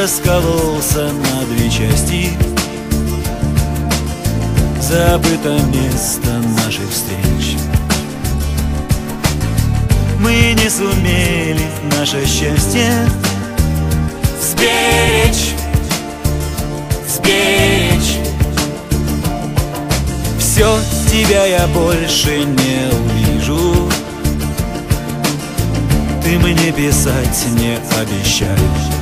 раскололся на две части. Забыто место наших встреч. Мы не сумели наше счастье Сберечь, сберечь. Все, тебя я больше не увижу. Ты мне писать не обещаешь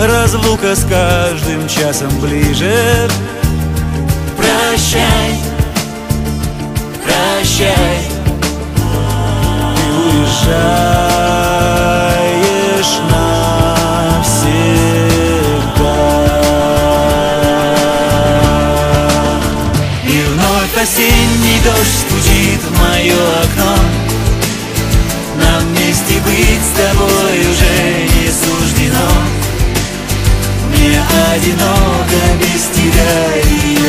Разлука с каждым часом ближе. Прощай, прощай. Ты уезжаешь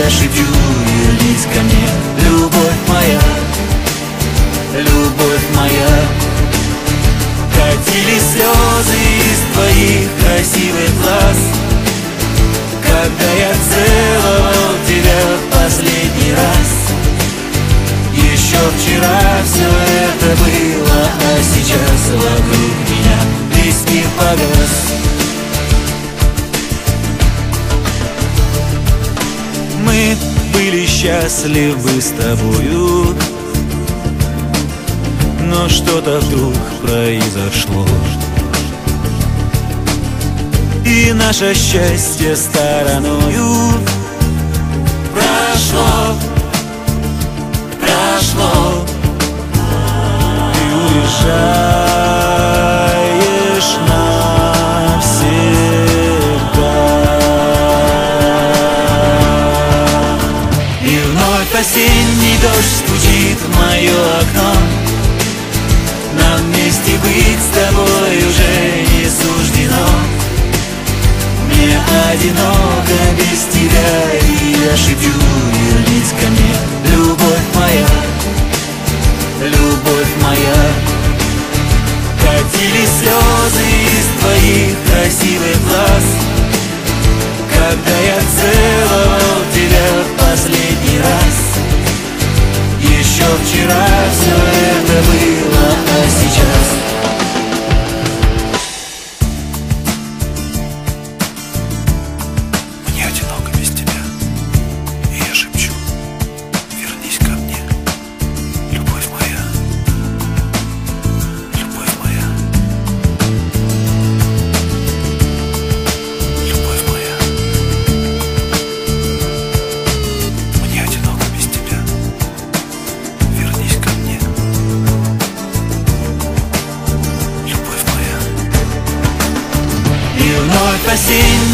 я шепчу, вернись ко мне. Любовь моя, любовь моя. Катили слезы из твоих красивых глаз. Когда я целовал тебя в последний раз. Еще вчера все это было А счастливы с тобою. Но что-то вдруг произошло. И наше счастье стороною вместе быть с тобой уже не суждено. Мне одиноко без тебя И я шепчу, вернись ко мне. Любовь моя, любовь моя. Катили слезы из твоих красивых глаз. Когда я целовал тебя в последний раз. Еще вчера все это было,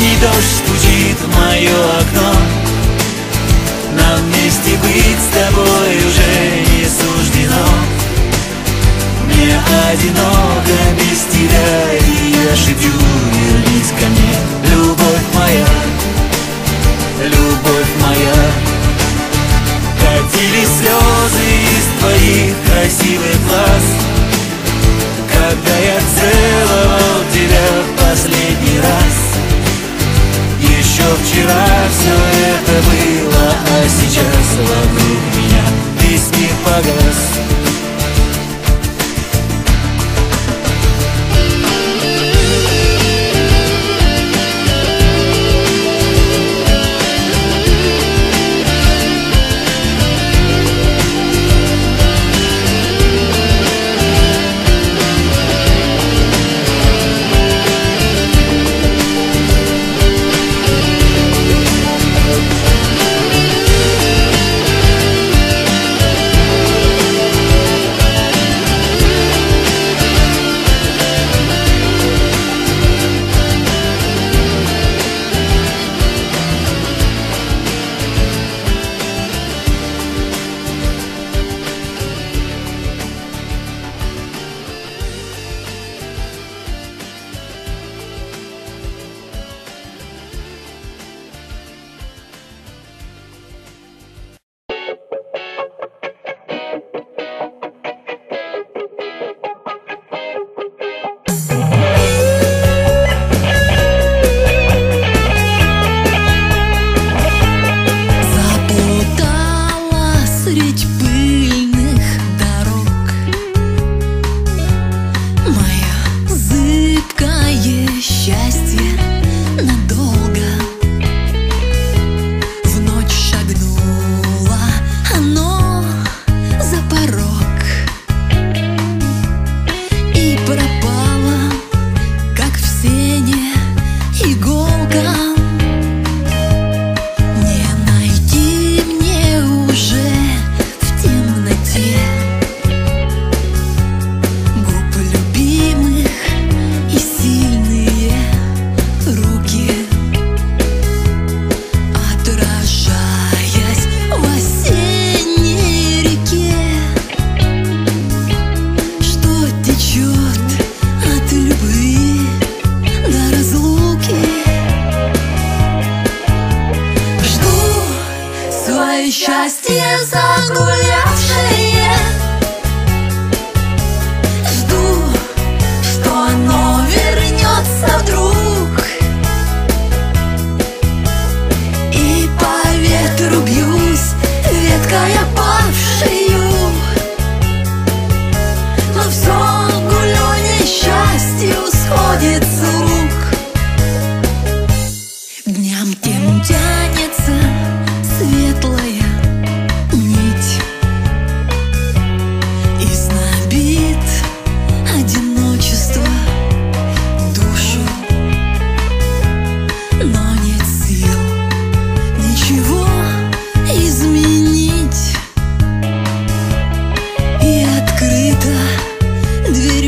осенний дождь стучит в мое окно. Нам вместе быть с тобой уже не суждено. Мне одиноко без тебя И я шепчу, вернись ко мне. Любовь моя, любовь моя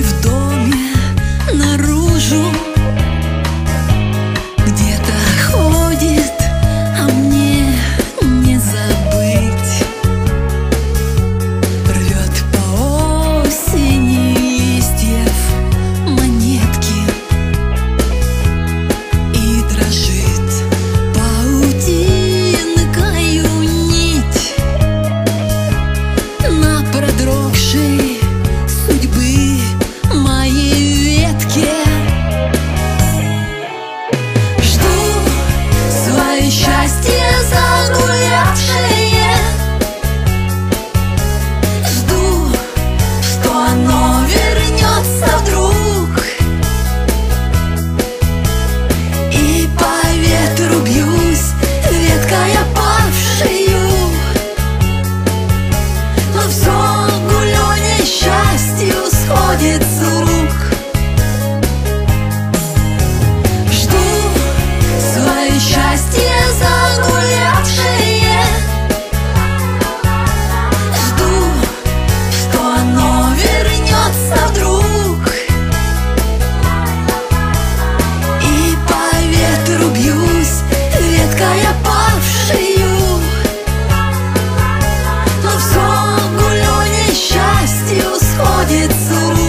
вдох. будет целуй.